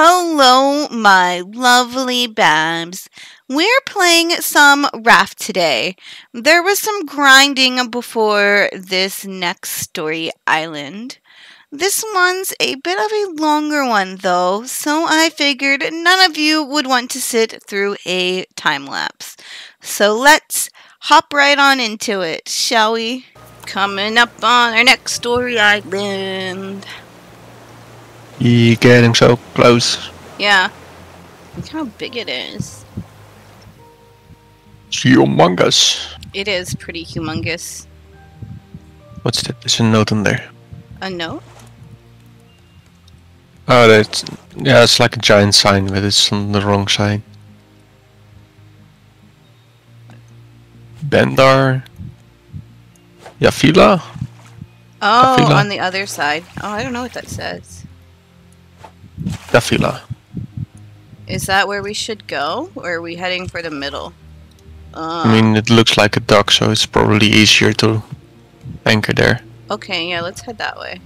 Hello, my lovely Babs. We're playing some raft today. There was some grinding before this next story island. This one's a bit of a longer one, though, so I figured none of you would want to sit through a time lapse. So let's hop right on into it, shall we? Coming up on our next story island. You're getting so close. Yeah. Look how big it is. It's humongous. It is pretty humongous. What's that? There's a note in there. A note? Oh, that's yeah. It's like a giant sign, but it's on the wrong side. Bendar. Yafila. Oh, Avila. on the other side. Oh, I don't know what that says. Yafila. Is that where we should go? Or are we heading for the middle? Uh, I mean, it looks like a dock, so it's probably easier to anchor there. okay, yeah, let's head that way.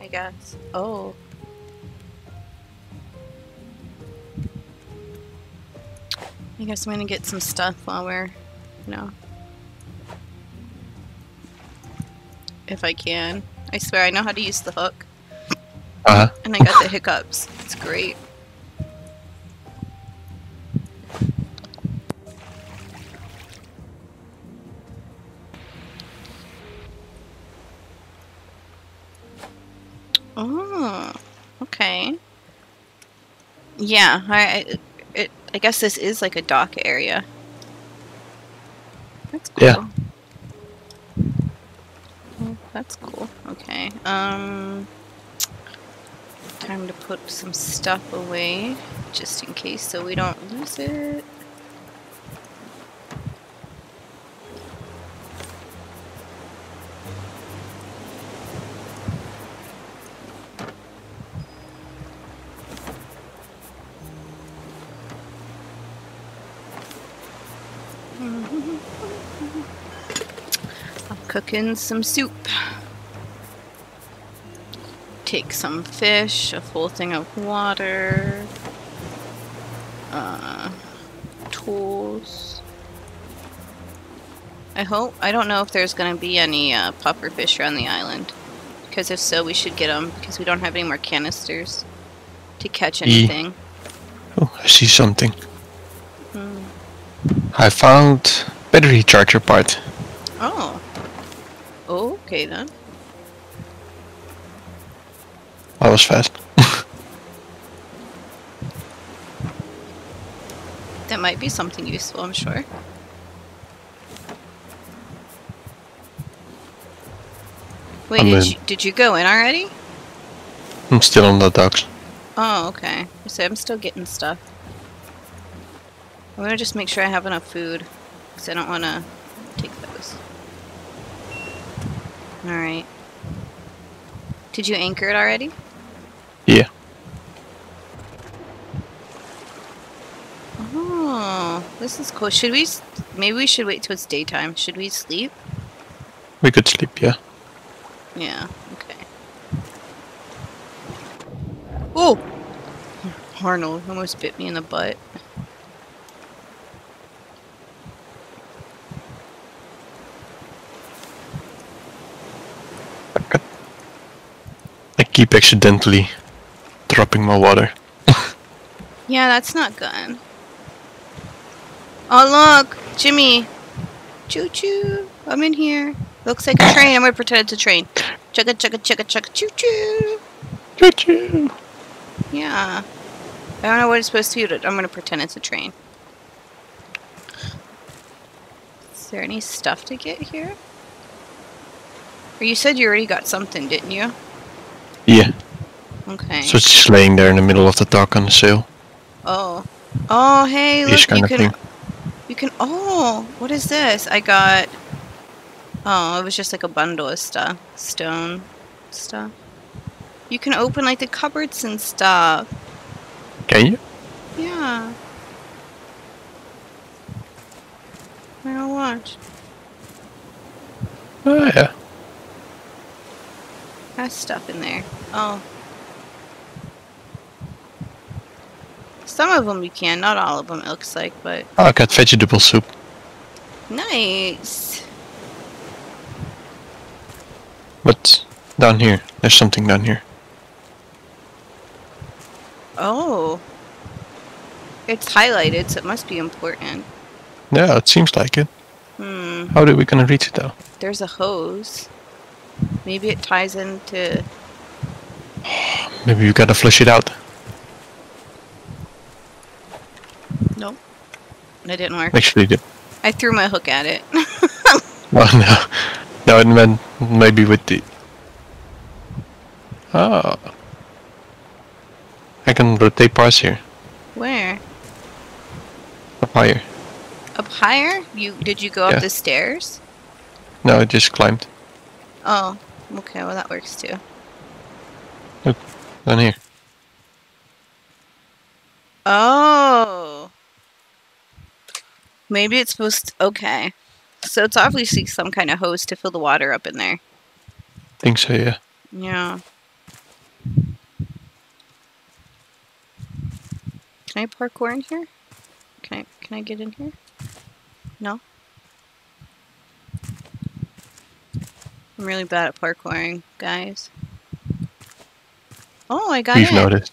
I guess. Oh. I guess I'm gonna get some stuff while we're, you know. If I can. I swear I know how to use the hook. Uh huh. And I got the hiccups. It's great. Oh, okay. Yeah, I, I, it, I guess this is like a dock area. That's cool. Yeah. Well, that's cool. Okay. Um, time to put some stuff away, just in case, so we don't lose it. I'm cooking some soup. Take some fish, a full thing of water, uh, tools. I hope. I don't know if there's going to be any uh, puffer fish around the island. Because if so, we should get them because we don't have any more canisters to catch anything. Oh, I see something. Hmm. I found battery charger part. Oh. Okay then. That was fast. That might be something useful, I'm sure. Wait, did you, did you go in already? I'm still on the docks. Oh, okay. So I'm still getting stuff. I'm gonna just make sure I have enough food, because I don't want to take those. Alright. Did you anchor it already? Yeah. Oh, this is cool. Should we... Maybe we should wait till it's daytime. Should we sleep? We could sleep, yeah. Yeah, okay. Oh! Arnold almost bit me in the butt. I keep accidentally dropping my water. Yeah, that's not good. Oh, look! Jimmy! Choo choo! I'm in here. Looks like a train. I'm gonna pretend it's a train. Chugga chugga chugga chugga choo choo! Choo-choo. Yeah. I don't know what it's supposed to be, but I'm gonna pretend it's a train. Is there any stuff to get here? Or you said you already got something, didn't you? Yeah. Okay. So it's just laying there in the middle of the dock on the sail. Oh. Oh, hey, look, you can. You can. Oh, what is this? I got. Oh, it was just like a bundle of stuff, stone stuff. You can open like the cupboards and stuff. Can you? Yeah. I'll watch. Oh, yeah. Has stuff in there. Oh. Some of them you can, not all of them. It looks like, but Oh, I got vegetable soup. nice. But down here, there's something down here. Oh, it's highlighted, so it must be important. Yeah, it seems like it. Hmm. How are we gonna reach it though? There's a hose. Maybe it ties into. Maybe you gotta flush it out. Nope. It didn't work. Actually, the- I threw my hook at it. well, no, no, it meant maybe with the. Oh, I can rotate parts here, Where? up higher. Up higher? You did you go Yeah. up the stairs? No, I just climbed Oh, okay. Well, that works too. down here. Oh. Maybe it's supposed to, okay. So it's obviously some kind of hose to fill the water up in there. Think so, yeah. Yeah. Can I parkour in here? Can I can I get in here? No. I'm really bad at parkouring, guys. Oh, I got We've in. noticed.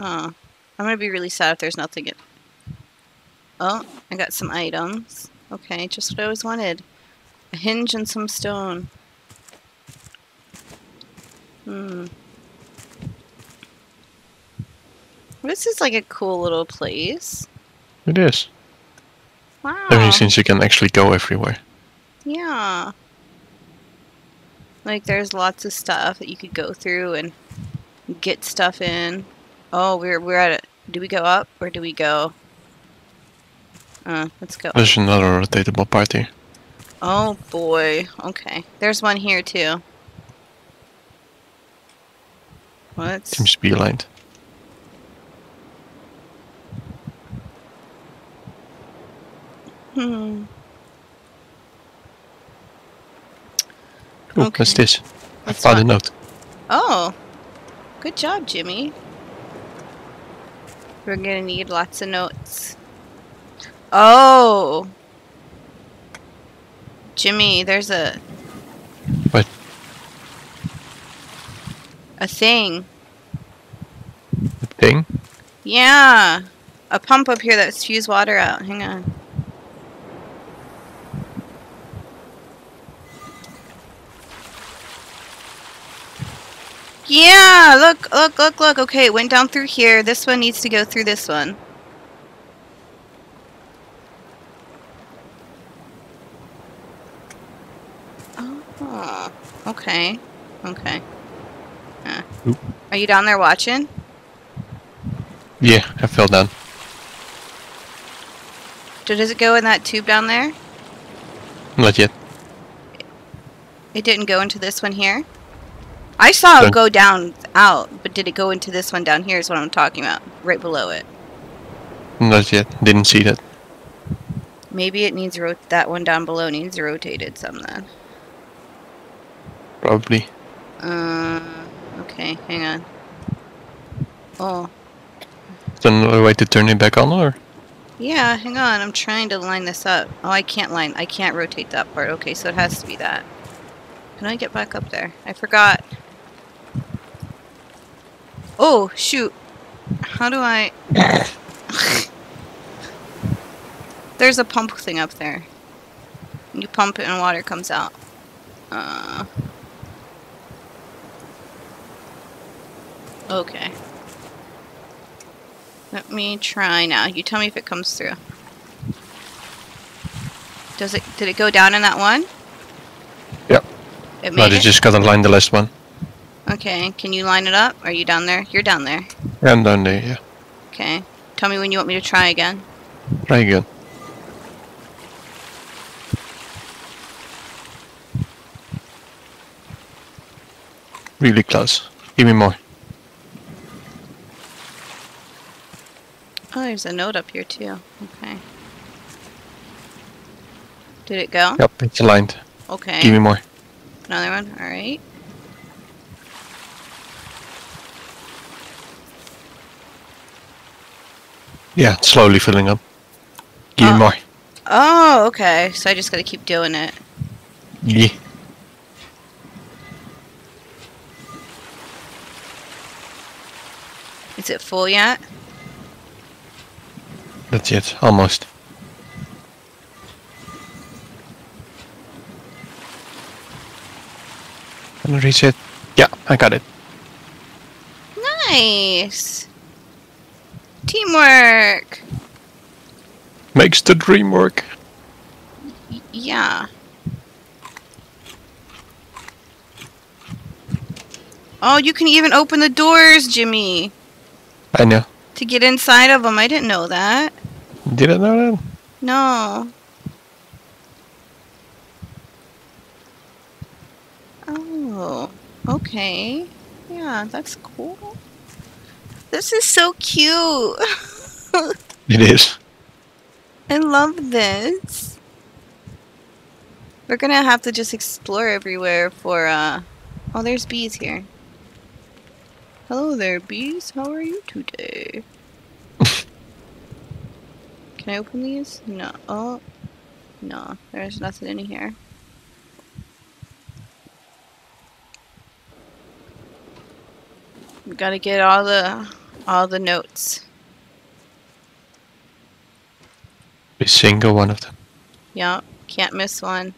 Oh, I'm gonna be really sad if there's nothing in. Oh, I got some items. Okay, just what I always wanted. A hinge and some stone. Hmm. This is like a cool little place. It is. Wow. Ever since you can actually go everywhere. Yeah. Like there's lots of stuff that you could go through and get stuff in. Oh, we're we're at it. Do we go up or do we go? Uh, let's go. There's another rotatable party. Oh boy. Okay. There's one here too. What? Seems to be aligned. Hmm. Ooh, Okay. what's this? I found a note. Oh. Good job, Jimmy. We're gonna need lots of notes. Oh. Jimmy, there's a What? a thing. The thing? Yeah. A pump up here that spews water out. Hang on. Yeah, look, look, look, look. Okay, it went down through here. This one needs to go through this one. Oh, okay. Okay. Are you down there watching? Yeah, I fell down. So does it go in that tube down there? Not yet. It didn't go into this one here? I saw it go down out, but did it go into this one down here is what I'm talking about. Right below it. Not yet. Didn't see that. Maybe it needs rot that one down below needs rotated some then. Probably. Uh okay, hang on. Oh. Is there another way to turn it back on or? Yeah, hang on, I'm trying to line this up. Oh I can't line I can't rotate that part. Okay, so it has to be that. Can I get back up there? I forgot. Oh, shoot. How do I There's a pump thing up there. You pump it and water comes out. Uh Okay. Let me try now. You tell me if it comes through. Does it did it go down in that one? Yep. It No, made they it? just gotta line the last one. Okay, can you line it up? Are you down there? You're down there. Yeah, I'm down there, yeah. Okay. Tell me when you want me to try again. Try again. Really close. Give me more. Oh, there's a note up here too. Okay. Did it go? Yep, it's aligned. Okay. Give me more. Another one. All right. Yeah, it's slowly filling up. Give Oh. me more. Oh, okay. So I just gotta keep doing it. Yeah. Is it full yet? That's it. Almost. Gonna reset. Yeah, I got it. Nice. Teamwork. Makes the dream work. Y- yeah. Oh, you can even open the doors, Jimmy, I know. To get inside of them. I didn't know that. Didn't know that. No. Oh, okay. Yeah, that's cool. This is so cute. It is. I love this. We're gonna have to just explore everywhere for, uh... Oh, there's bees here. Hello there, bees. How are you today? Can I open these? No. Oh. No, there's nothing in here. We gotta get all the all the notes. A single one of them. Yep, can't miss one.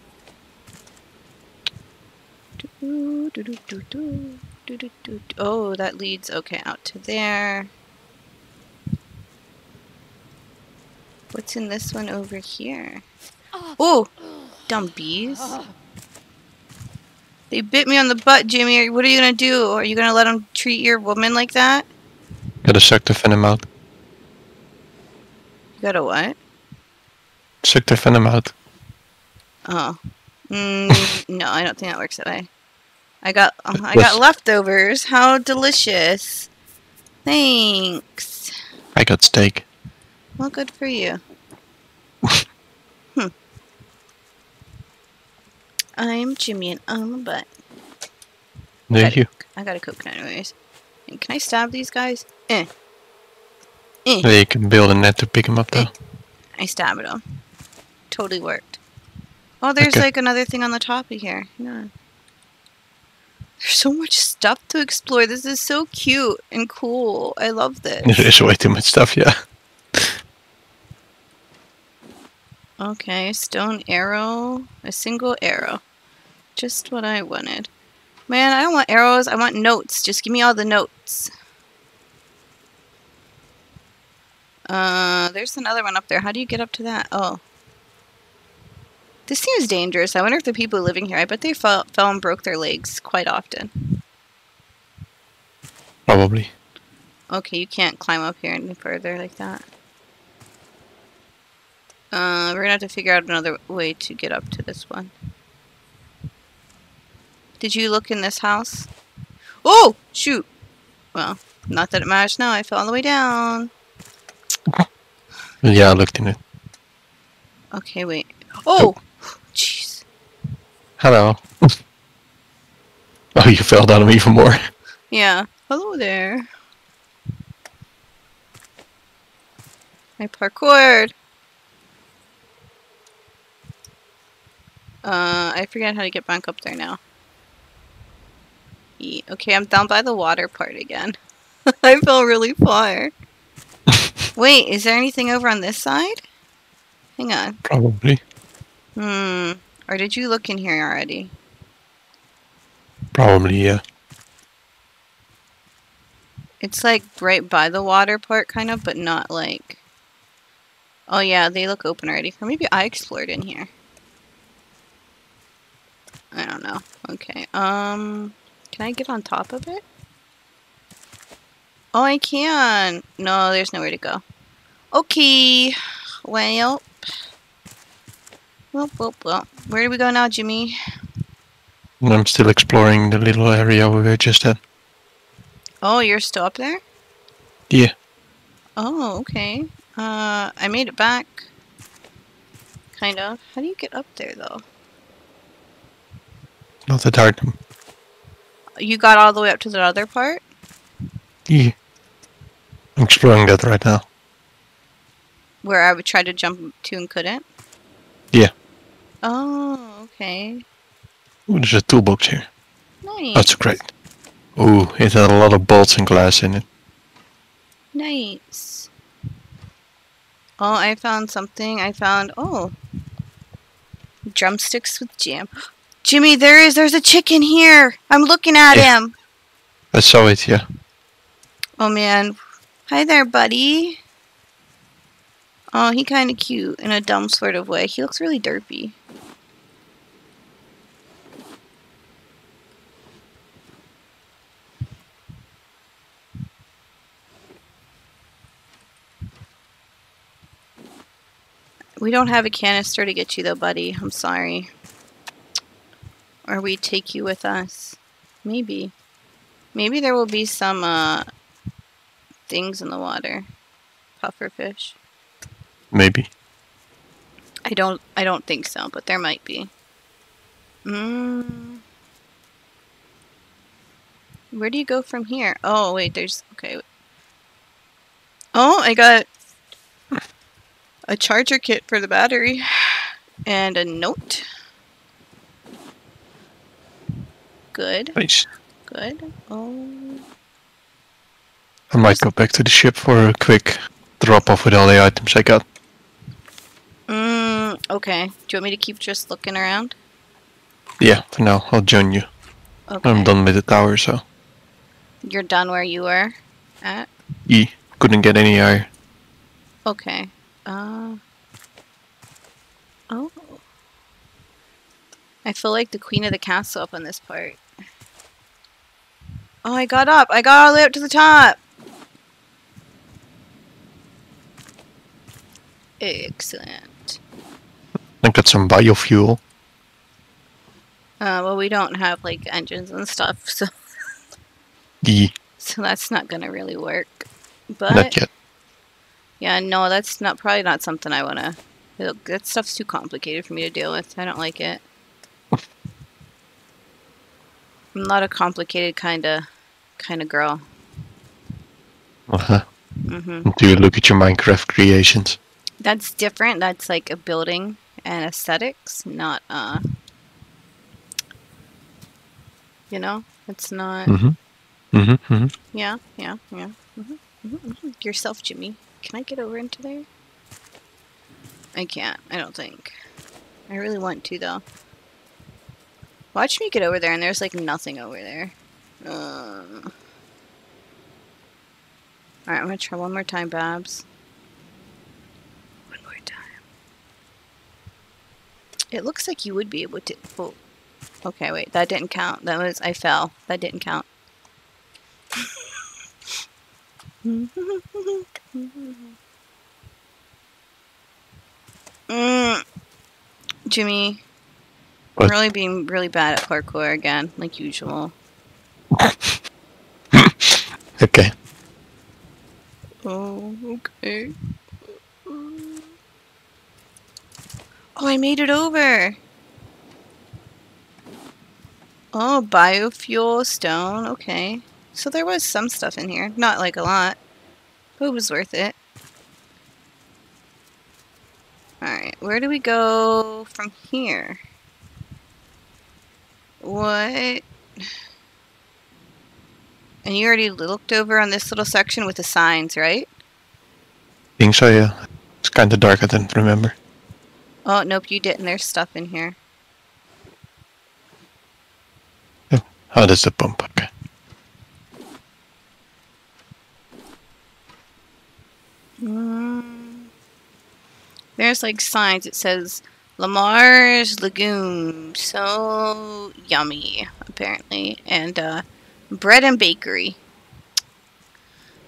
Doo, doo, doo, doo, doo, doo, doo, doo. Oh, that leads okay out to there. What's in this one over here? Oh, dumb bees. They bit me on the butt, Jimmy. What are you gonna do? Are you gonna let them treat your woman like that? Gotta suck the venom out. You gotta what? Suck the venom out. Oh, mm, no, I don't think that works that way. I got uh, I got leftovers. How delicious! Thanks. I got steak. Well, good for you. hmm. I'm Jimmy and I'm a butt. There Got it. you. I got a coconut anyways. And can I stab these guys? Eh. Eh. You can build a net to pick them up though. I stabbed them. Totally worked. Oh, there's Okay. like another thing on the top of here. Yeah. There's so much stuff to explore. This is so cute and cool. I love this. There is way too much stuff, yeah. Okay, stone arrow. A single arrow. Just what I wanted. Man, I don't want arrows. I want notes. Just give me all the notes. Uh, there's another one up there. How do you get up to that? Oh. This seems dangerous. I wonder if the people living here, I bet they fell, fell and broke their legs quite often. Probably. Okay, you can't climb up here any further like that. Uh, we're gonna have to figure out another way to get up to this one. Did you look in this house? Oh, shoot! Well, not that it matters now. I fell all the way down. Yeah, I looked in it. Okay, wait. Oh, jeez. Hello. oh, you fell down on me even more. Yeah. Hello there. I parkoured. Uh, I forget how to get back up there now. Ye- Okay, I'm down by the water part again. I fell really far. Wait, is there anything over on this side? Hang on. Probably. Hmm. Or did you look in here already? Probably, yeah. It's like right by the water part, kind of, but not like. Oh yeah, they look open already. Or maybe I explored in here. I don't know. Okay. Um, can I get on top of it? Oh, I can. No, there's nowhere to go. Okay. Well. Well, well, well. Where do we go now, Jimmy? I'm still exploring the little area we were just at. Oh, you're still up there? Yeah. Oh, okay. Uh, I made it back. Kind of. How do you get up there, though? Not that hard. You got all the way up to the other part? Yeah. I'm exploring that right now. Where I would try to jump to and couldn't? Yeah. Oh, okay. Ooh, there's a toolbox here. Nice. That's great. Ooh, it had a lot of bolts and glass in it. Nice. Oh, I found something. I found oh drumsticks with jam. Jimmy, there is. There's a chicken here. I'm looking at Yeah. him. I saw it, yeah. Oh man. Hi there, buddy. Oh, he kind of cute in a dumb sort of way. He looks really derpy. We don't have a canister to get you though, buddy. I'm sorry. Or we take you with us. Maybe. Maybe there will be some uh things in the water. Puffer fish. Maybe. I don't I don't think so, but there might be. Mm. Where do you go from here? Oh wait, there's okay. Oh, I got a charger kit for the battery and a note. Good, Nice. good. Oh, I might go back to the ship for a quick drop off with all the items I got. Okay. Do you want me to keep just looking around? Yeah, for now, I'll join you. Okay. I'm done with the tower, so. You're done where you were at. E. Couldn't get any higher. Okay. Uh. Oh. I feel like the queen of the castle up on this part. Oh, I got up. I got all the way up to the top. Excellent. I got some biofuel. Uh, well, we don't have like engines and stuff, so E. so that's not gonna really work. But Not yet. Yeah, no, that's not probably not something I want to. That stuff's too complicated for me to deal with. I don't like it. I'm not a complicated kind of kind of girl. Uh-huh. hmm Do you look at your Minecraft creations? That's different. That's like a building and aesthetics, not uh. You know, it's not. Mm-hmm. Mm-hmm. mm-hmm. Yeah, yeah, yeah. hmm hmm hmm Yourself, Jimmy. Can I get over into there? I can't. I don't think. I really want to though. Watch me get over there, and there's like nothing over there. Uh... Alright, I'm gonna try one more time, Babs. One more time. It looks like you would be able to. Oh. Okay, wait. That didn't count. That was. I fell. That didn't count. mm. Jimmy, I'm really being really bad at parkour again, like usual. Okay. Oh, okay. Oh, I made it over. Oh, biofuel stone. Okay. So there was some stuff in here. Not like a lot. But it was worth it. Alright, where do we go from here? What? And you already looked over on this little section with the signs, right? think so, yeah. It's kind of dark, I didn't remember. Oh, nope, you didn't. There's stuff in here. Oh, does it pump. Okay. Mm. There's like signs. It says Lamar's Lagoon. So yummy, apparently. And uh, bread and bakery.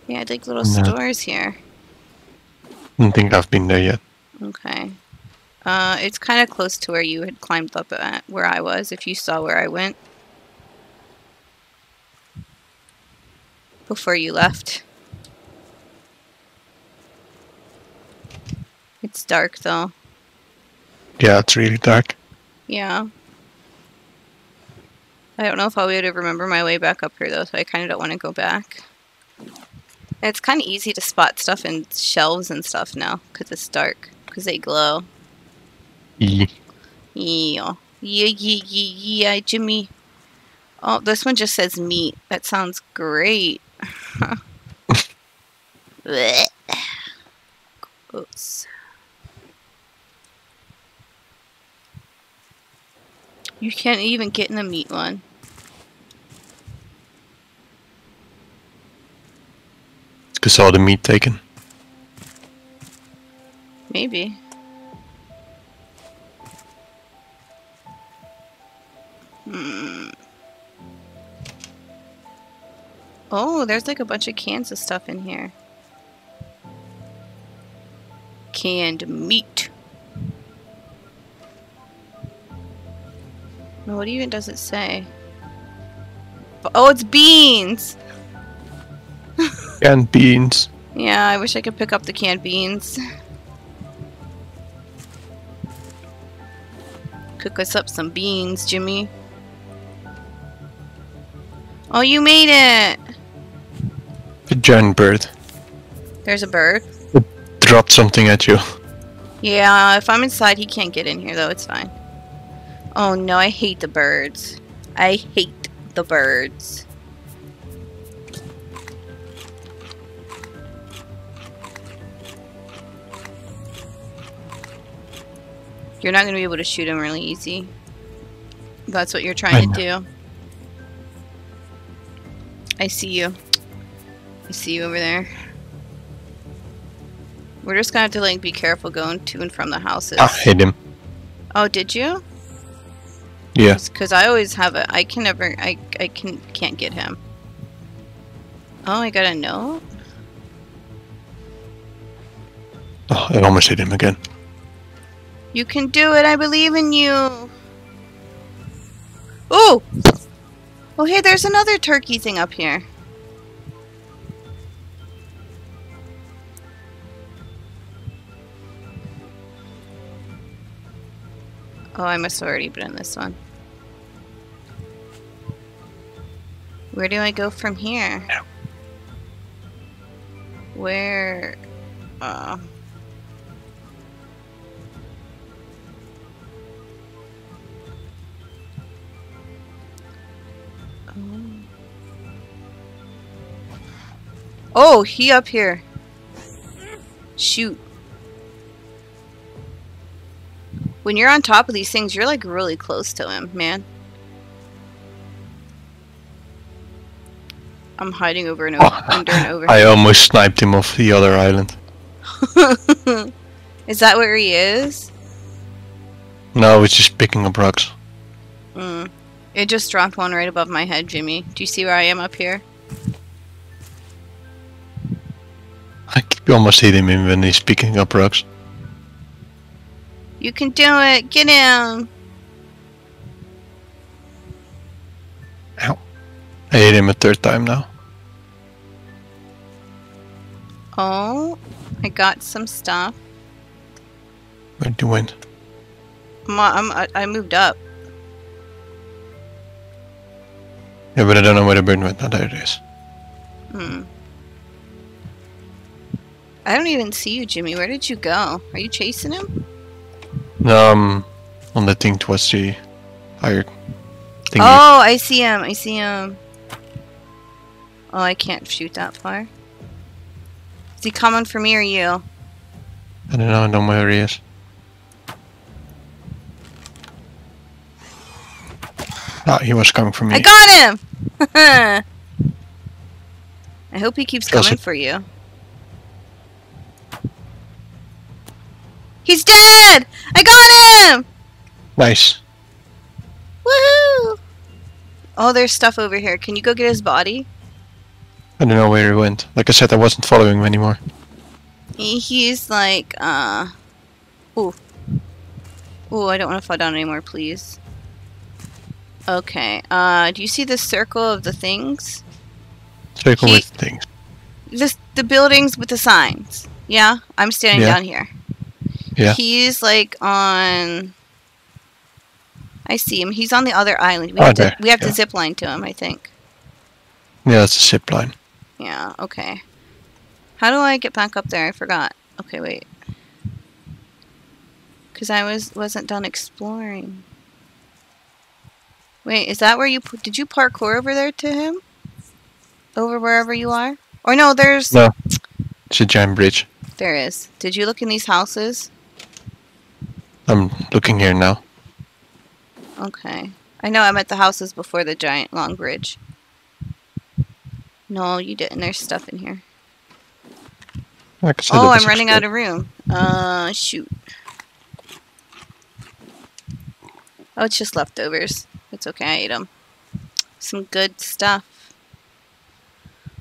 Yeah, I like little No. stores here. I don't think I've been there yet. Okay. Uh, it's kind of close to where you had climbed up at, where I was, if you saw where I went. Before you left. It's dark though. Yeah, it's really dark. Yeah. I don't know if I'll be able to remember my way back up here though, so I kind of don't want to go back. It's kind of easy to spot stuff in shelves and stuff now because it's dark because they glow. Yeah. Yeah, yeah, yeah, yeah, Jimmy. Oh, this one just says meat. That sounds great. Gross. You can't even get in the meat one. Because all the meat taken. Maybe. Oh, there's like a bunch of cans of stuff in here. Canned meat. No, what even does it say? Oh, it's beans! And beans. Yeah, I wish I could pick up the canned beans. Cook us up some beans, Jimmy. Oh, you made it! Giant bird. There's a bird. Dropped something at you. Yeah, if I'm inside, he can't get in here, though. It's fine. Oh no, I hate the birds. I hate the birds. You're not going to be able to shoot him really easy. That's what you're trying to do. I see you. I see you over there. We're just gonna have to like be careful going to and from the houses. Ah, hit him. Oh, did you? Yeah. Because I always have it. I can never. I I can can't get him. Oh, I got a note. Oh, I almost hit him again. You can do it. I believe in you. Oh. Oh, hey, there's another turkey thing up here. Oh, I must have already been in this one. Where do I go from here? Where? Uh, Oh, he up here. Shoot. When you're on top of these things, you're like really close to him, man. I'm hiding over and over, Oh, under and over. I almost sniped him off the other island. is that where he is? No, it's just picking up rocks. Mm. It just dropped one right above my head, Jimmy. Do you see where I am up here? I keep almost hitting him when he's picking up rocks. You can do it. Get him. Ow. I hit him a third time now. Oh, I got some stuff. Where'd you went? I'm, I'm, I- I moved up. Yeah, but I don't know where the bird went. Oh, there it is. Hmm. I don't even see you, Jimmy. Where did you go? Are you chasing him? I'm on the thing towards the higher thingy. Oh, I see him. I see him. Oh, I can't shoot that far. Is he coming for me or you? I don't know, I don't know where he is. Ah, he was coming for me. I got him! I hope he keeps Does coming it- for you. He's dead! I got him! nice. Woohoo! Oh, there's stuff over here. Can you go get his body? I don't know where he went. Like I said, I wasn't following him anymore. He's like, uh... Ooh. Ooh, I don't want to fall down anymore, please. Okay, uh, do you see the circle of the things? Circle He- with things. This, the buildings with the signs. Yeah? I'm standing Yeah. down here. Yeah. He's like on... I see him. He's on the other island. We Oh, have, to, we have to zip line to him, I think. Yeah, that's a zip line. Yeah, okay. How do I get back up there? I forgot. Okay, wait. Cause I was wasn't done exploring. Wait, is that where you did you parkour over there to him? Over wherever you are? Or no, there's No. It's a giant bridge. there is. Did you look in these houses? I'm looking here now. Okay. I know I'm at the houses before the giant long bridge. No, you didn't. There's stuff in here. Like said, Oh, I'm running out of room. Uh, shoot. Oh, it's just leftovers. It's okay, I ate them. Some good stuff.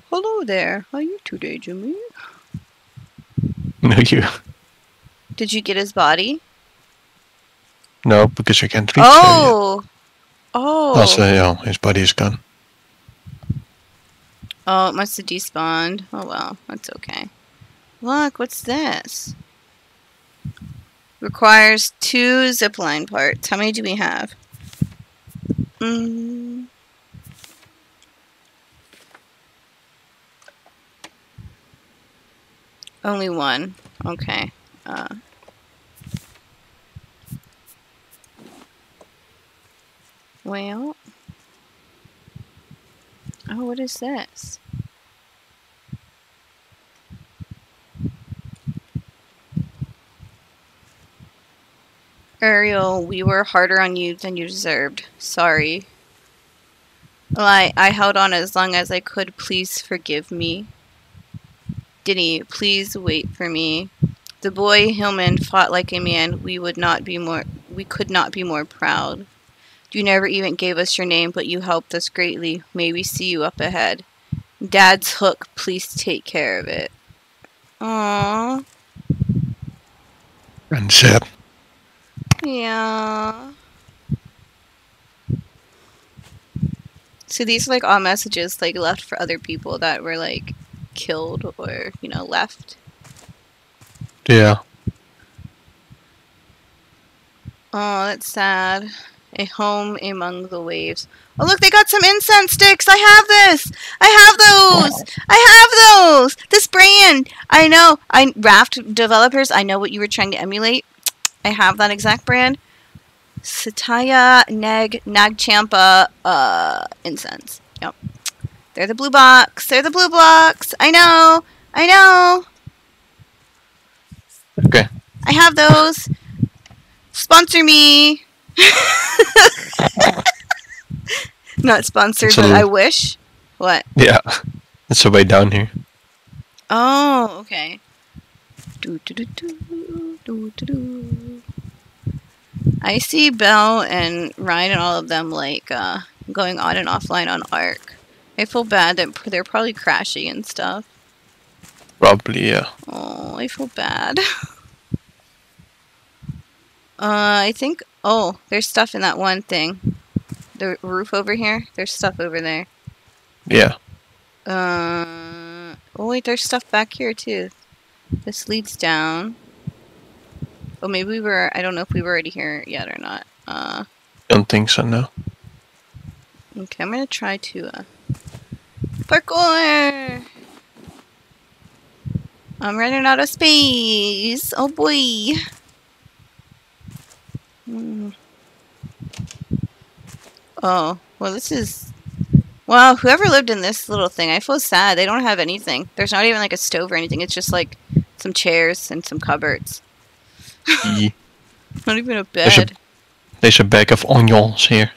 Hello there. How are you today, Jimmy? No, you. Did you get his body? No, because you can't reach. Oh! Oh! Also, yeah, his body is gone. Oh, it must have despawned. Oh well, that's okay. Look, what's this? Requires two zipline parts. How many do we have? Mm. Only one. Okay. Uh. Well. Oh, what is this? Ariel, we were harder on you than you deserved. Sorry. Well, I, I held on as long as I could. Please forgive me. Denny, please wait for me. The boy Hillman fought like a man. We would not be more we could not be more proud. You never even gave us your name, but you helped us greatly. May we see you up ahead. Dad's hook, please take care of it. Aww. And sad. Yeah. So these are like all messages like left for other people that were like killed or, you know, left. Yeah. Oh, that's sad. A home among the waves. Oh, look, they got some incense sticks. I have this. I have those. I have those. This brand. I know. I Raft developers. I know what you were trying to emulate. I have that exact brand. Sataya Nag Nagchampa uh incense. Yep. They're the blue box. They're the blue blocks. I know. I know. Okay. I have those. Sponsor me. Not sponsored, but I wish. What? Yeah. It's a way down here. Oh, okay. Do, do, do. I see Belle and Ryan and all of them like uh, going on and offline on Arc. I feel bad that they're probably crashing and stuff. Probably, yeah. Oh, I feel bad. uh, I think. Oh, there's stuff in that one thing. The roof over here. There's stuff over there. Yeah. Uh. Oh wait, there's stuff back here too. This leads down. Oh, maybe we were. I don't know if we were already here yet or not. Uh. Don't think so, no. Okay, I'm gonna try to. Uh, parkour. I'm running out of space. Oh boy. Oh, well, this is. Wow, whoever lived in this little thing, I feel sad. They don't have anything. There's not even like a stove or anything. It's just like some chairs and some cupboards. Ye- Not even a There's a- bed. There's a bag of onions here.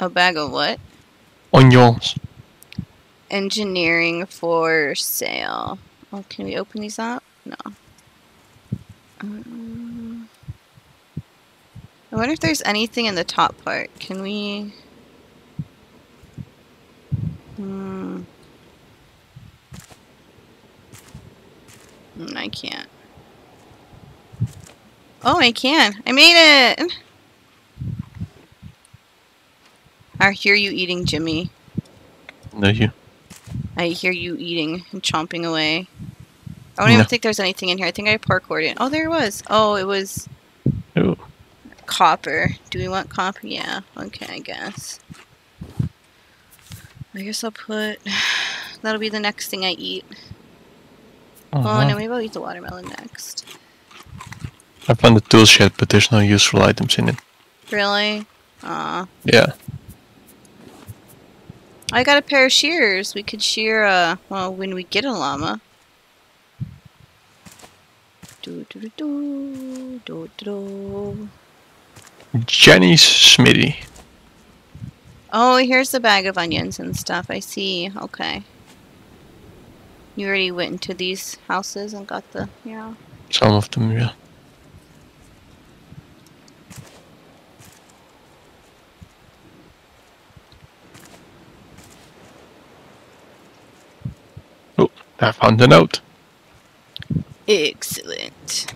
A bag of what? Onions. Engineering for sale. Oh, can we open these up? No. Um, I wonder if there's anything in the top part. Can we? Hmm. Mm, I can't. Oh, I can. I made it! I hear you eating, Jimmy. No, you. I hear you eating and chomping away. I don't even think there's anything in here. I think I parkoured it. Oh, there it was. Oh, it was. Copper. Do we want copper? Yeah. Okay, I guess. I guess I'll put. That'll be the next thing I eat. Oh Uh-huh. no, maybe I'll eat the watermelon next. I found the tool shed, but there's no useful items in it. Really? Aw. Yeah. I got a pair of shears. We could shear, uh, well, when we get a llama. Do, do, do, do, do, do, do. Jenny's Smitty. Oh, here's the bag of onions and stuff. I see. Okay. You already went into these houses and got the, yeah. Some of them, yeah. Oh, I found the note. Excellent.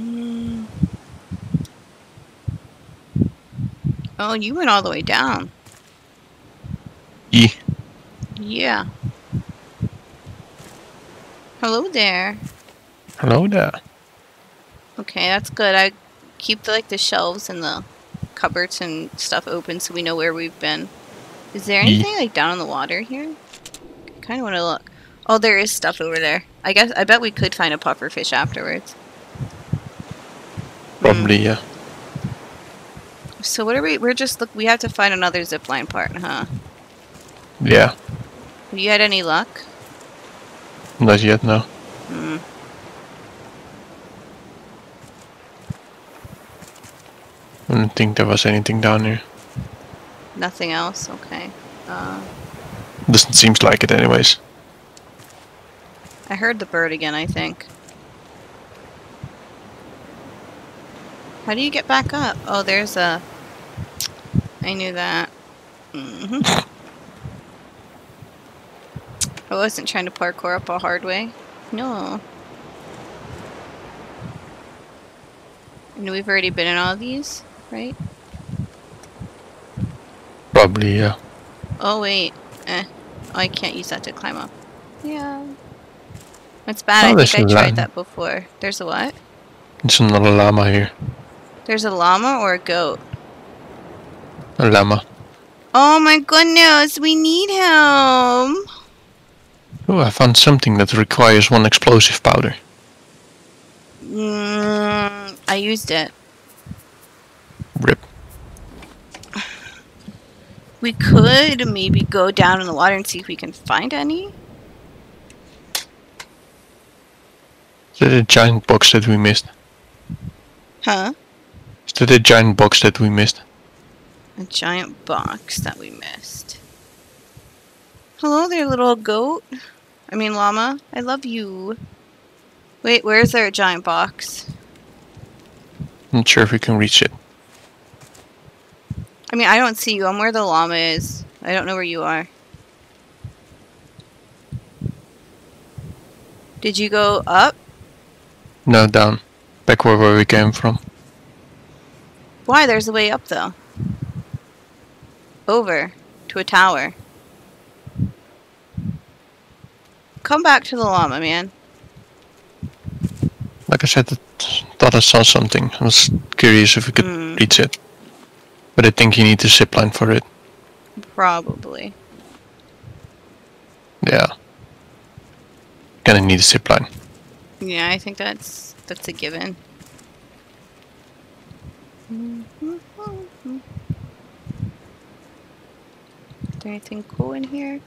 Mm. Oh, you went all the way down. E. Yeah. Hello there. Hello there. Okay, that's good. I keep the, like the shelves and the cupboards and stuff open so we know where we've been. Is there anything like down in the water here? Kind of want to look. Oh, there is stuff over there. I guess I bet we could find a puffer fish afterwards. Probably, yeah. So what are we? We're just look. We have to find another zip line part, huh? Yeah. Have you had any luck? Not yet, no. Hmm. I don't think there was anything down here. Nothing else. Okay. Uh, Doesn't seem like it, anyways. I heard the bird again. I think. How do you get back up? Oh, there's a. I knew that. hmm I wasn't trying to parkour up a hard way. No. And we've already been in all these, right? Probably, yeah. Oh wait, eh. Oh, I can't use that to climb up. Yeah. That's bad. Oh, I think I tried llama. that before. There's a what? There's another llama here. There's a llama or a goat? A llama. Oh my goodness, we need him. Oh, I found something that requires one explosive powder. Mm, I used it. Rip. We could maybe go down in the water and see if we can find any. Is that a giant box that we missed? Huh? Is that a giant box that we missed? A giant box that we missed. Hello there, little goat. I mean, llama. I love you. Wait, where is there a giant box? I'm Not sure if we can reach it. I mean, I don't see you. I'm where the llama is. I don't know where you are. Did you go up? No, down. Back where, where we came from. Why? There's a way up, though. Over. To a tower. Come back to the llama, man. Like I said, I thought I saw something. I was curious if we could Hmm. reach it. But I think you need a zip line for it. Probably. Yeah. Gonna need a zip line. Yeah, I think that's that's a given. Is there anything cool in here?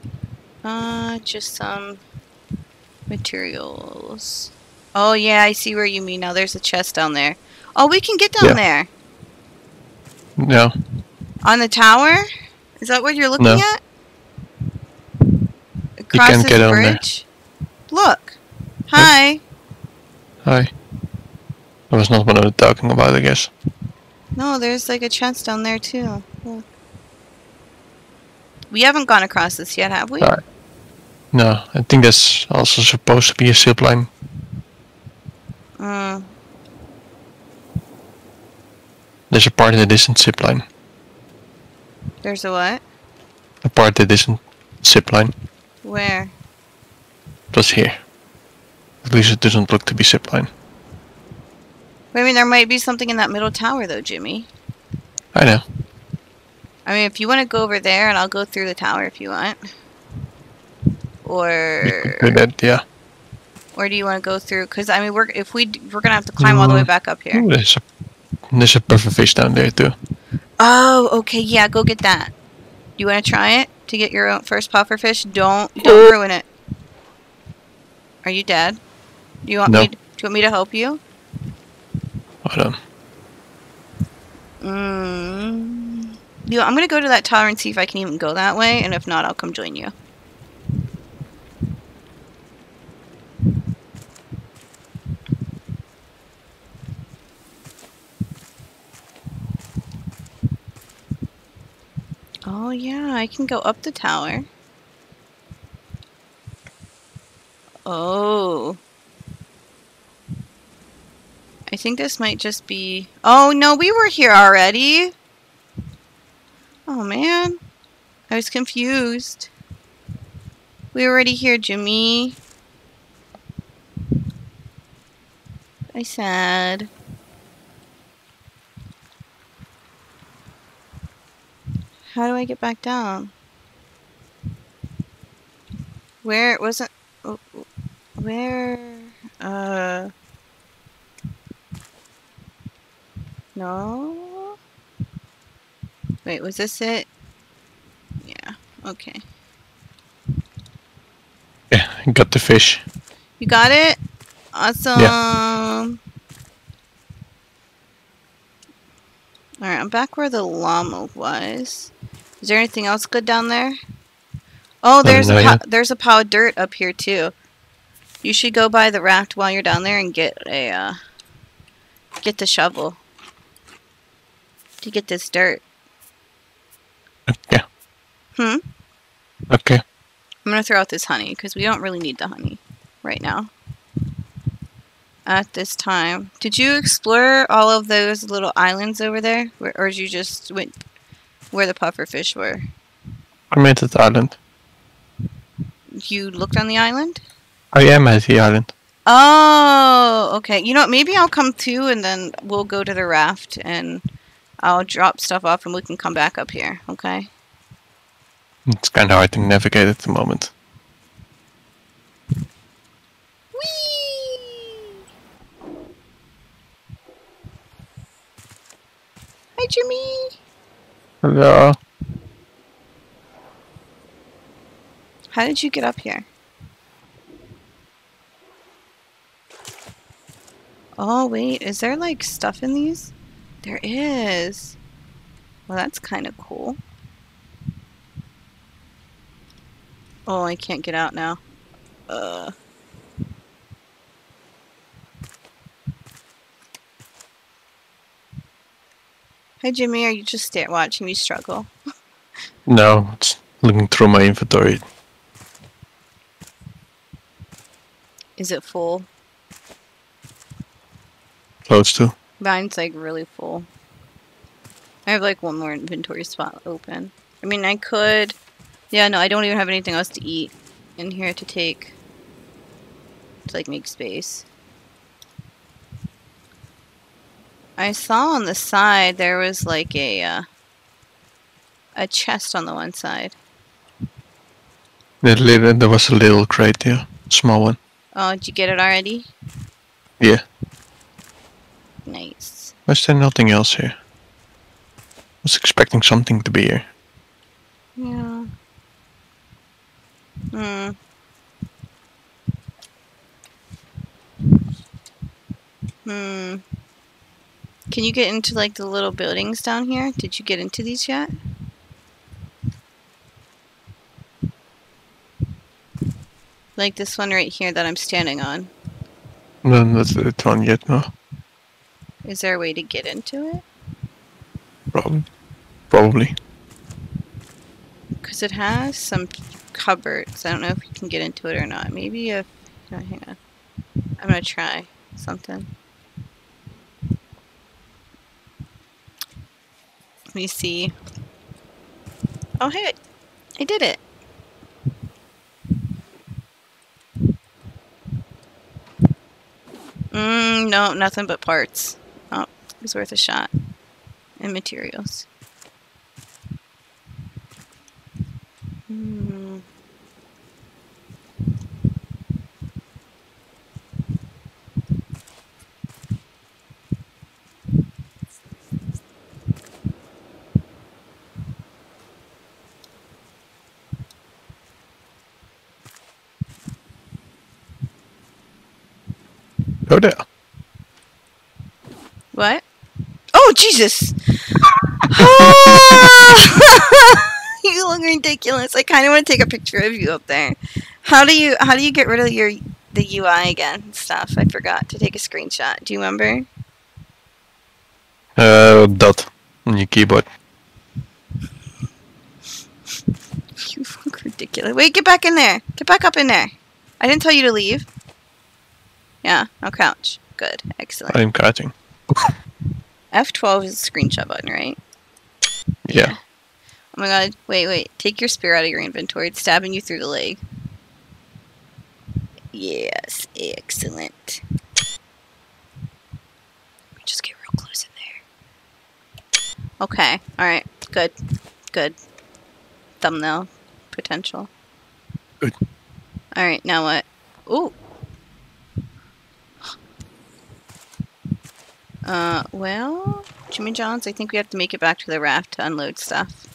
Uh, just some materials. Oh yeah, I see where you mean now. There's a chest down there. Oh, we can get down Yeah. there No. on the tower. Is that what you're looking No. at? Across can't this get on there. Look. Hi. Hi. That was not what I was talking about, I guess. No, there's like a chest down there too. Look. We haven't gone across this yet, have we? Alright. No, I think that's also supposed to be a zip line. Uh, There's a part that isn't zip line. there's a what? A part that isn't zip line. Where? Just here. At least it doesn't look to be zip line. I mean, there might be something in that middle tower though, Jimmy. I know. I mean, if you want to go over there, and I'll go through the tower if you want. or Do that, yeah. or do you want to go through? Because I mean, we're if we we're gonna have to climb all the way Mm. back up here. Ooh, there's a there's a pufferfish down there too. Oh, okay, yeah, go get that. You want to try it to get your own first puffer fish? Don't don't ruin it. Are you dead? Do you want No. me? Do you want me to help you? On. Mm. I'm gonna go to that tower and see if I can even go that way, and if not, I'll come join you. Oh yeah, I can go up the tower. Oh. I think this might just be. Oh no, we were here already. Oh man, I was confused. We were already here, Jimmy. I said. How do I get back down? Where it wasn't? oh, Where? Uh. No. Wait, was this it? Yeah. Okay. Yeah, got the fish. You got it? Awesome. Yeah. Alright, I'm back where the llama was. Is there anything else good down there? Oh, there's a po- there's a pile of dirt up here too. You should go by the raft while you're down there and get a uh, get the shovel to get this dirt. Yeah. Hmm. Okay. I'm gonna throw out this honey because we don't really need the honey right now. At this time, did you explore all of those little islands over there, or did you just went where the puffer fish were? I'm at the island. You looked on the island. I am at the island. Oh, okay. You know, what, maybe I'll come too, and then we'll go to the raft, and I'll drop stuff off, and we can come back up here. Okay. It's kind of hard to navigate at the moment. Whee! Hi, Jimmy. Hello. How did you get up here? Oh, wait. Is there like stuff in these? There is. Well, that's kind of cool. Oh, I can't get out now. Uh. Hi, Jimmy. Are you just sta- watching me struggle? No, it's looking through my inventory. Is it full? Close to. Mine's like really full. I have like one more inventory spot open. I mean, I could. Yeah, no, I don't even have anything else to eat in here to take. To like make space. I saw on the side there was like a uh, a chest on the one side. There, there was a little crate there. small one. Oh, did you get it already? Yeah. Nice. Was there nothing else here? I Was expecting something to be here. Yeah. Hmm. Hmm. Can you get into like the little buildings down here? Did you get into these yet? Like this one right here that I'm standing on. No, not that one yet. No, Is there a way to get into it? probably. Probably. Because it has some cupboards. I don't know if you can get into it or not. Maybe if. No, hang on. I'm gonna try something. Let me see. Oh, hey! I did it! Mm, no, nothing but parts was worth a shot. And materials. Hmm. Oh, Go. Jesus! you look ridiculous. I kind of want to take a picture of you up there. How do you how do you get rid of your the UI again stuff? I forgot to take a screenshot. Do you remember? Uh, dot on your keyboard. You look ridiculous. Wait, get back in there. Get back up in there. I didn't tell you to leave. Yeah, no couch. Good. Excellent. I'm crouching. F12 is the screenshot button, right? Yeah. Oh my god. Wait, wait. Take your spear out of your inventory. It's stabbing you through the leg. Yes. Excellent. Just get real close in there. Okay. Alright. Good. Good. Thumbnail potential. Good. Alright, now what? Ooh. Uh, well, Jimmy Johns, I think we have to make it back to the raft to unload stuff.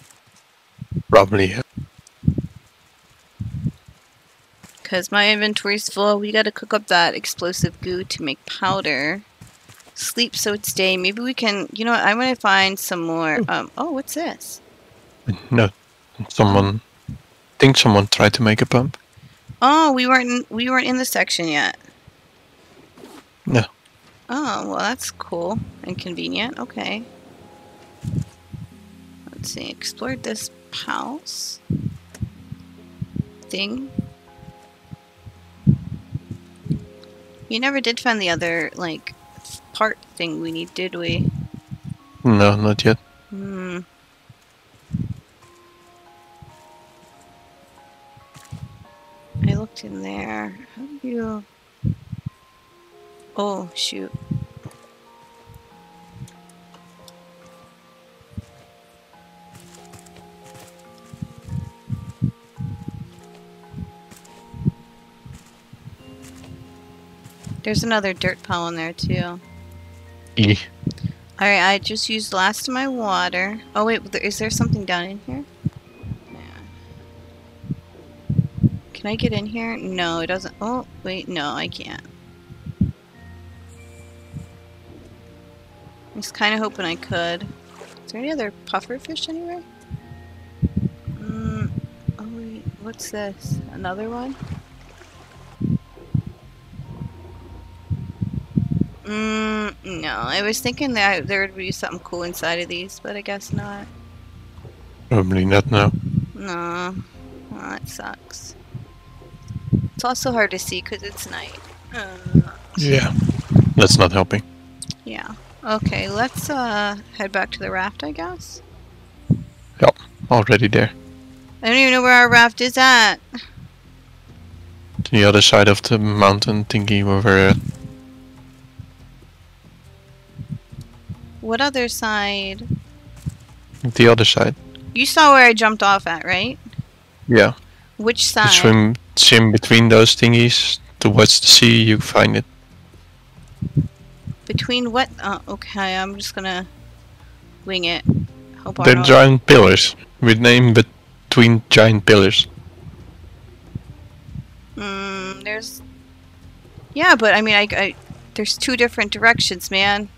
Probably. Because my inventory's full. We gotta cook up that explosive goo to make powder. Sleep so it's day. Maybe we can, you know what, I'm gonna find some more, um, oh, what's this? No. Someone. I think someone tried to make a pump. Oh, we weren't, we weren't in the section yet. No. Oh, well, that's cool and convenient. Okay. Let's see. Explored this house thing. You never did find the other, like, part thing we need, did we? No, not yet. Hmm. I looked in there. How do you... Oh, shoot. There's another dirt pile in there, too. E. Alright, I just used last of my water. Oh wait, is there something down in here? Can I get in here? No, it doesn't. Oh, wait, no, I can't. Was kind of hoping I could. Is there any other puffer fish anywhere? Mm, oh wait, what's this? Another one? Mm, no, I was thinking that there would be something cool inside of these, but I guess not. Probably not now. No, well, that sucks. It's also hard to see because it's night. Uh, Yeah. That's not helping. yeah. Okay, let's uh head back to the raft, I guess. Yep, already there. I don't even know where our raft is at. To the other side of the mountain thingy over What other side? the other side. You saw where I jumped off at, right? Yeah. Which You side? swim swim between those thingies towards the sea you find it. Between what? Oh, okay, I'm just gonna wing it. Hope They're giant pillars. With name between giant pillars. Mm, there's. Yeah, but I mean, I, I there's two different directions, man.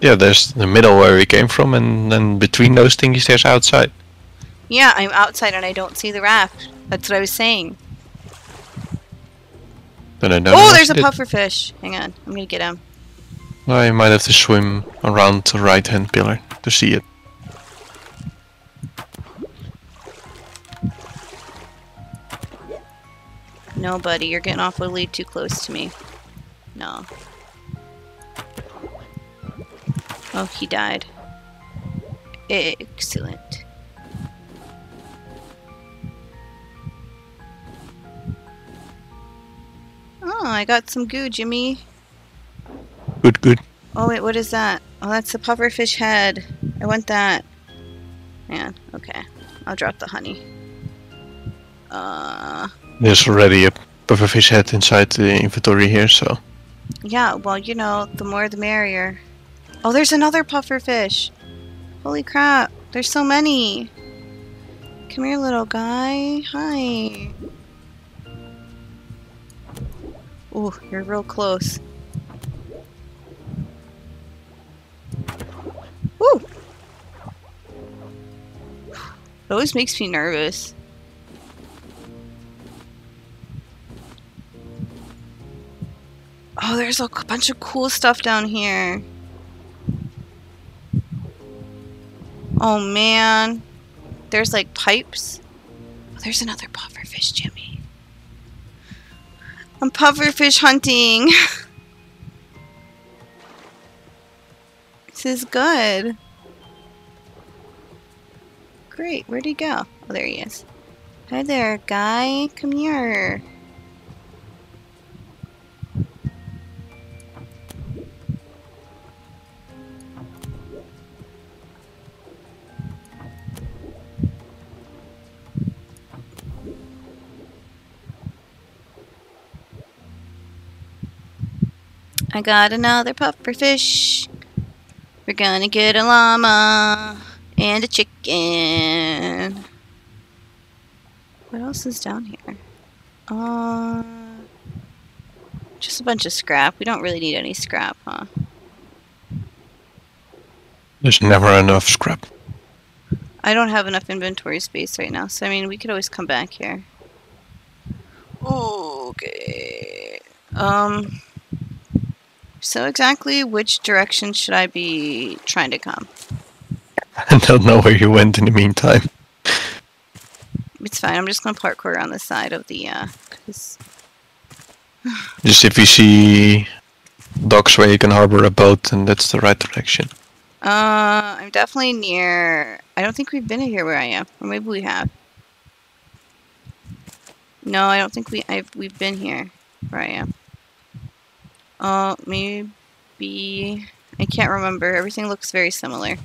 Yeah, there's the middle where we came from and then between those thingies there's outside. Yeah, I'm outside and I don't see the raft. That's what I was saying. Then I oh, there's a to do. puffer fish. Hang on, I'm gonna get him. I might have to swim around the right hand pillar to see it. No, buddy, you're getting awfully too close to me. No. Oh, he died. Excellent. Oh, I got some goo, Jimmy. Good, good. Oh wait, what is that? Oh, that's the pufferfish head. I want that. Man, okay. I'll drop the honey. Uh, There's already a pufferfish head inside the inventory here, so yeah. Well, you know, the more the merrier. Oh, there's another pufferfish. Holy crap! There's so many. Come here, little guy. Hi. Ooh, you're real close. Ooh! It always makes me nervous. Oh, there's a bunch of cool stuff down here. Oh man. There's like pipes. Oh, there's another pufferfish, Jimmy. I'm pufferfish hunting. this is good. Great. Where'd he go? Oh, there he is. Hi there, guy. Come here. I got another puffer fish. We're gonna get a llama and a chicken. What else is down here? Uh, just a bunch of scrap. We don't really need any scrap, huh? There's never enough scrap. I don't have enough inventory space right now, so I mean, we could always come back here. Okay. Um. So exactly which direction should I be trying to come? I don't know where you went in the meantime. It's fine. I'm just gonna parkour on the side of the uh, cause Just if you see docks where you can harbor a boat, and that's the right direction. uh, I'm definitely near. I don't think we've been here where I am, or maybe we have. No, I don't think we. I've we've been here where I am. Uh, maybe I can't remember. Everything looks very similar.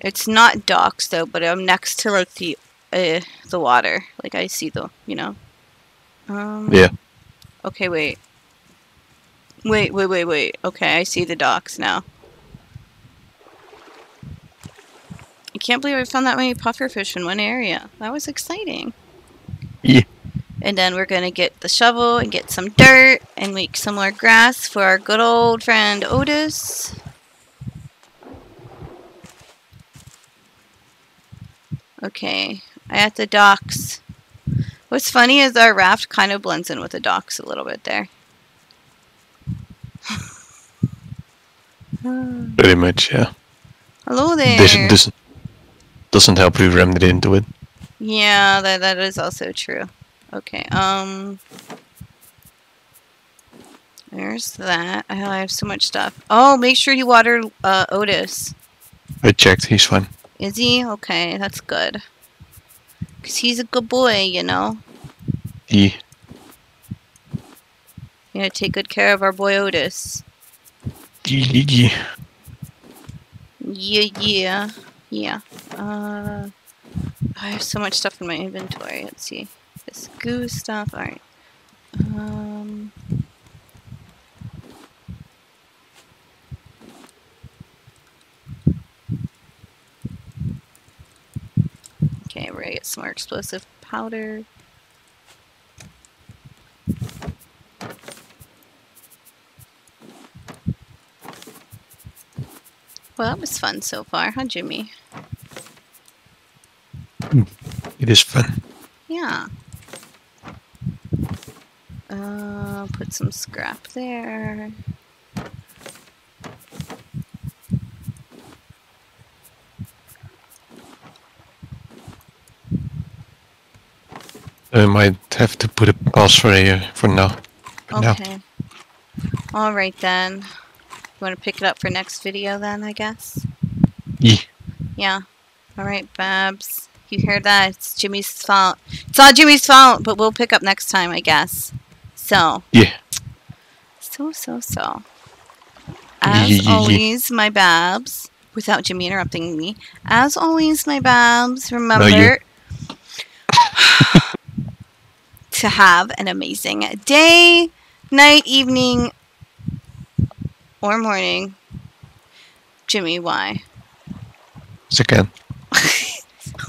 It's not docks though, but I'm next to like the uh, the water. Like I see the, you know. Um, Yeah. Okay, wait. Wait, wait, wait, wait. Okay, I see the docks now. I can't believe I found that many pufferfish in one area. That was exciting. Yeah. And then we're gonna get the shovel and get some dirt and make some more grass for our good old friend Otis. Okay, I at the docks. What's funny is our raft kind of blends in with the docks a little bit there. Pretty much, yeah. Hello there. This doesn't doesn't help you ram it into it. Yeah, that that is also true. Okay, um There's that. I have so much stuff. Oh, make sure you water uh, Otis. I checked, he's fine. Is he? Okay, that's good. Cause he's a good boy, you know. He You gotta take good care of our boy Otis. Yeah, yeah, yeah. Uh, I have so much stuff in my inventory. Let's see. Goo stuff. Alright. Um. Okay, we're gonna get some more explosive powder. Well, that was fun so far, huh, Jimmy? It is fun. Yeah. Uh, put some scrap there. I might have to put a pause for here for now. For now. Okay. All right then. You want to pick it up for next video then, I guess? Yeah. Yeah. All right, Babs. You hear that? It's Jimmy's fault. It's all Jimmy's fault, but we'll pick up next time, I guess. So. Yeah. So, so, so. As Yeah, yeah, yeah. always, my Babs, without Jimmy interrupting me, as always, my Babs, remember to have an amazing day, night, evening, or morning. Jimmy, why? Second.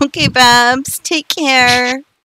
Okay, Babs, take care.